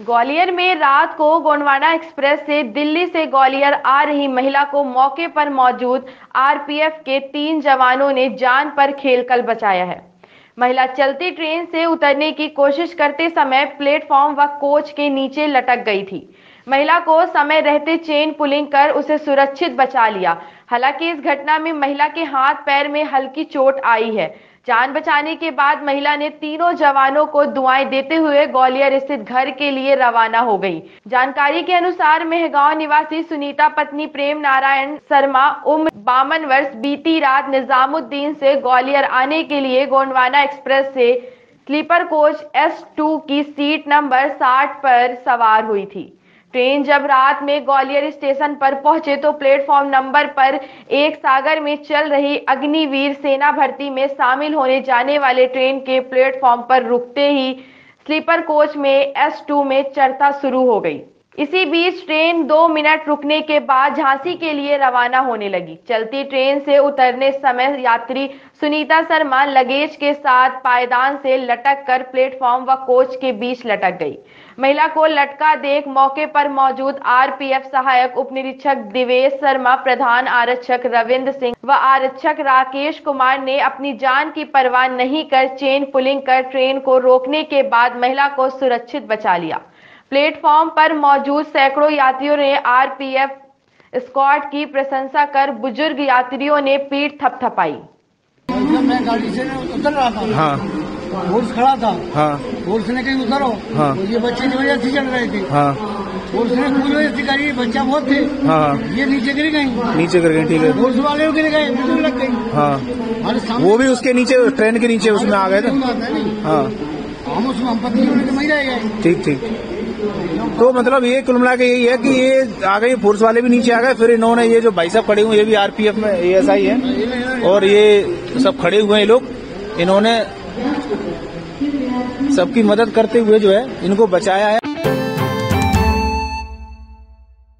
ग्वालियर में रात को गोंडवाना एक्सप्रेस से दिल्ली से ग्वालियर आ रही महिला को मौके पर मौजूद आरपीएफ के तीन जवानों ने जान पर खेल खेलकर बचाया है। महिला चलती ट्रेन से उतरने की कोशिश करते समय प्लेटफॉर्म व कोच के नीचे लटक गई थी। महिला को समय रहते चेन पुलिंग कर उसे सुरक्षित बचा लिया। हालाँकि इस घटना में महिला के हाथ पैर में हल्की चोट आई है। जान बचाने के बाद महिला ने तीनों जवानों को दुआएँ देते हुए ग्वालियर स्थित घर के लिए रवाना हो गई। जानकारी के अनुसार मेहगांव निवासी सुनीता पत्नी प्रेम नारायण शर्मा उम्र बावन वर्ष बीती रात निजामुद्दीन से ग्वालियर आने के लिए गोंडवाना एक्सप्रेस से स्लीपर कोच एस टू की सीट नंबर 60 पर सवार हुई थी। ट्रेन जब रात में ग्वालियर स्टेशन पर पहुँचे तो प्लेटफॉर्म नंबर पर एक सागर में चल रही अग्निवीर सेना भर्ती में शामिल होने जाने वाले ट्रेन के प्लेटफॉर्म पर रुकते ही स्लीपर कोच में एस टू में चर्चा शुरू हो गई। इसी बीच ट्रेन दो मिनट रुकने के बाद झांसी के लिए रवाना होने लगी। चलती ट्रेन से उतरने समय यात्री सुनीता शर्मा लगेज के साथ पायदान से लटक कर प्लेटफॉर्म व कोच के बीच लटक गई। महिला को लटका देख मौके पर मौजूद आरपीएफ सहायक उप निरीक्षक दिवेश शर्मा, प्रधान आरक्षक रविंद्र सिंह व आरक्षक राकेश कुमार ने अपनी जान की परवाह नहीं कर चेन पुलिंग कर ट्रेन को रोकने के बाद महिला को सुरक्षित बचा लिया। प्लेटफॉर्म पर मौजूद सैकड़ों यात्रियों ने आरपीएफ स्क्वाड की प्रशंसा कर बुज़ुर्ग यात्रियों ने पीठ थपथपाई। मैं गाड़ी से उतर रहा था हाँ। फोर्स खड़ा था। हाँ। फोर्स ने कहीं उतरो हाँ। तो ये बच्चे की वजह से चल रहे थे। हाँ। फोर्स ने पूरी वजह से करी बच्चा बहुत थे। हाँ। ये नीचे गिर गई। नीचे गिर गए ठीक है। फोर्स वाले गिर गए बिल्कुल लग गई। हाँ। वो भी उसके नीचे ट्रेन के नीचे उसमें आ गए थे। है। हाँ हम उसमें हम पत्नी होने के वहीं रह गए ठीक ठीक। तो मतलब ये कुल मिला के यही है कि ये आ गए फोर्स वाले भी नीचे आ गए, फिर इन्होंने ये जो भाई साहब खड़े हुए ये भी आरपीएफ में, एएसआई है, और ये सब खड़े हुए हैं लोग। इन्होंने सबकी मदद करते हुए जो है, इनको बचाया है।